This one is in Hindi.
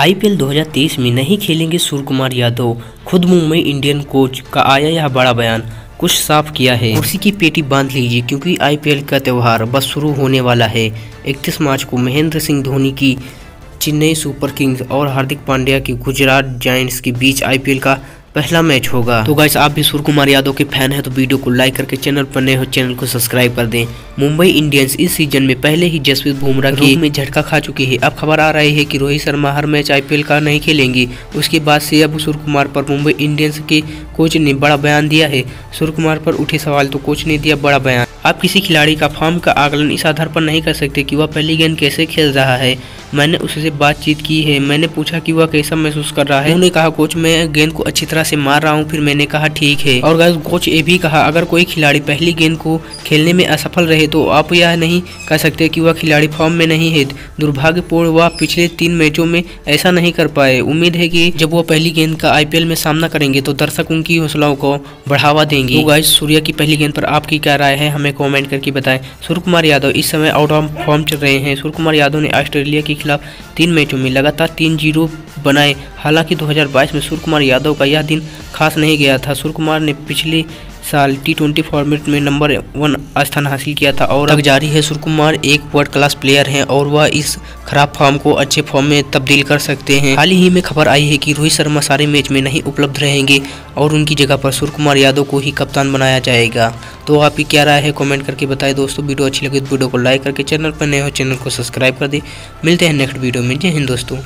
आईपीएल 2023 में नहीं खेलेंगे सूर्य कुमार यादव। खुद मुंबई इंडियन कोच का आया यह बड़ा बयान, कुछ साफ़ किया है। कुर्सी की पेटी बाँध लीजिए, क्योंकि आईपीएल का त्यौहार बस शुरू होने वाला है। 31 मार्च को महेंद्र सिंह धोनी की चेन्नई सुपर किंग्स और हार्दिक पांड्या की गुजरात जायंट्स के बीच आईपीएल का पहला मैच होगा। तो गाइस आप भी सूर्य कुमार यादव के फ़ैन हैं तो वीडियो को लाइक करके चैनल पर नए हो चैनल को सब्सक्राइब कर दें। मुंबई इंडियंस इस सीज़न में पहले ही जसप्रीत बुमराह के में झटका खा चुकी है। अब खबर आ रही है कि रोहित शर्मा हर मैच आईपीएल का नहीं खेलेंगी। उसके बाद से अब सूर्य कुमार पर मुंबई इंडियंस के कोच ने बड़ा बयान दिया है। सूर्य कुमार पर उठे सवाल तो कोच ने दिया बड़ा बयान। आप किसी खिलाड़ी का फॉर्म का आकलन इस आधार पर नहीं कर सकते कि वह पहली गेंद कैसे खेल रहा है। मैंने उससे बातचीत की है। मैंने पूछा कि वह कैसा महसूस कर रहा है। उन्होंने कहा, कोच, मैं गेंद को अच्छी तरह से मार रहा हूँ, फिर मैंने कहा, ठीक है। और कोच ये भी कहा, अगर कोई खिलाड़ी पहली गेंद को खेलने में असफल रहे तो आप यह नहीं कह सकते कि वह खिलाड़ी फॉर्म में नहीं है। दुर्भाग्यपूर्ण, वह पिछले तीन मैचों में ऐसा नहीं कर पाए। उम्मीद है कि जब वह पहली गेंद का आईपीएल में सामना करेंगे तो दर्शक उनकी हौसलाओं को बढ़ावा देंगे। तो गाइस, सूर्या की पहली गेंद पर आपकी क्या राय है, हमें कॉमेंट करके बताएँ। सूर्य कुमार यादव, इस समय आउट ऑफ़ फॉर्म चल रहे हैं। सूर्य कुमार यादव ने ऑस्ट्रेलिया के खिलाफ तीन मैचों में लगातार तीन ज़ीरो बनाए। हालाँकि 2022 में सूर्य कुमार यादव का यह दिन खास नहीं गया था। सूर्य कुमार ने पिछले साल टी ट्वेंटी फॉर्मेट में नंबर वन स्थान हासिल किया था और अब जारी है सूर्य एक वर्ल्ड क्लास प्लेयर हैं और वह इस खराब फॉर्म को अच्छे फॉर्म में तब्दील कर सकते हैं। हाल ही में खबर आई है कि रोहित शर्मा सारे मैच में नहीं उपलब्ध रहेंगे और उनकी जगह पर सूर्य यादव को ही कप्तान बनाया जाएगा। तो आपकी क्या राय है कमेंट करके बताएँ दोस्तों। वीडियो अच्छी लगी तो वीडियो को लाइक करके चैनल पर नए हो, चैनल को सब्सक्राइब कर दें। मिलते हैं नेक्स्ट वीडियो में। जय हिंद दोस्तों।